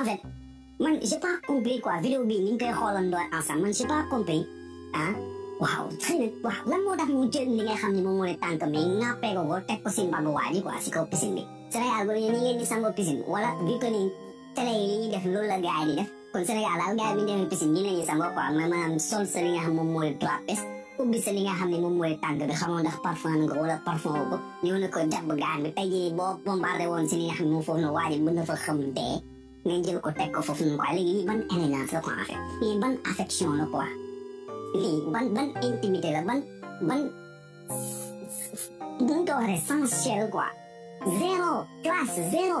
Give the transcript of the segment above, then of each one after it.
en fait man j'ai pas compris quoi vidéo bii ni ñu koy xoolandoo ensemble man j'ai pas compris ah waaw xëy na waaw lan moo tax mu jël li nga xam ne moom moo ne tànk mi nga pego ko teg ko si mbaggu waa ji quoi si kaw piscine bi Sénégal bu ñu ni ngeen di sangoo piscine wala bi ko ni télé yi li ñuy def loolu la gars yi di def kon Sénégal daal gars yi bu ñu demee piscine ñi la ñuy sangoo quoi mais maanaam sol sa li nga xam moom moo ne trois pièces ubbi sa li nga xam ne moom moo ne tànk bi xamoo ndax parfum nga wala parfum ko ñoo ne ko jàpp gaan bi tey jii boo bombardé woon si li nga xam ne moom foofu na waa ji mën na fa xam dee ngeen jël ko teg ko foofu noonu quoi léegi lii ban élégance la quoi en fait lii ban affection la quoi lii ban ban intimité la ban ban bu ñu ko waxee sensuel quoi zéro classe zéro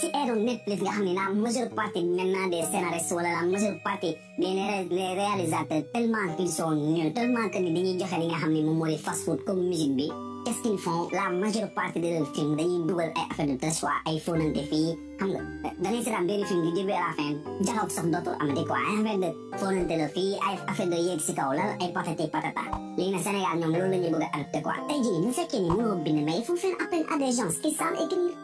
si eeɗo netflix nga xam ne la majeure partie maintenant des scénaristes wala la majeure partie des les réalisateurs tellement qu'ils sont nuls tellement que ni dañuy joxe li nga xam ne moom moo di fast food comme musique bi qu'est-ce qu'ils font la majeure partie de leur film dañuy dugal ay affaire de trash waa ay fóonante fii xam nga dañuy seetaan benn film du début à la fin jaxaw sax dootul amati quoi ay affaire de fóonante la fii ay affaire de yéeg si kaw la ay patati patata léegi nag Sénégal ñoom loolu la ñuy bëgg a adopté quoi tey jii bu fekkee ni mënoo bind mais il faut faire appel à des gens qui savent écrire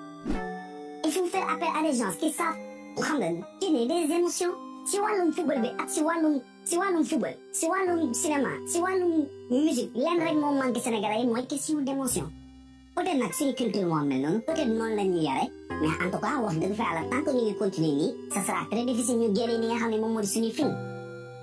il faut faire appel à des gens qui savent xam nga génne des émotions si wàllum football bi ak si wàllum si wàllum football si wàllum cinéma si wàllum musique lenn rek moom manqué Sénégalais yi mooy question d'émotion peut-être nag suñu culture moo mel noonu peut-être noonu la ñuy yare mais en tout cas wax dëgg fa yàlla tant que ñu ngi continuer nii ça sera très difficile ñu génne li nga xam ne moom moo di suñu film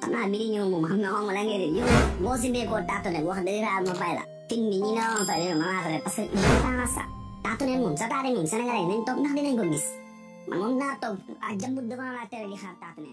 xam naa bii di ñëw moom xam na xaw ma la ngay def yow boo si dee koo taatu nag wax dëgg yàlla ma fay la film bi ñi nga woon fay la ma maa fay parce que je pense ça taatu ne moom sa taatu moom sénégalais nañ toog ndax dinañ ko gis man moom naa toog ak jàmbur devant la télé di xaar taatu ne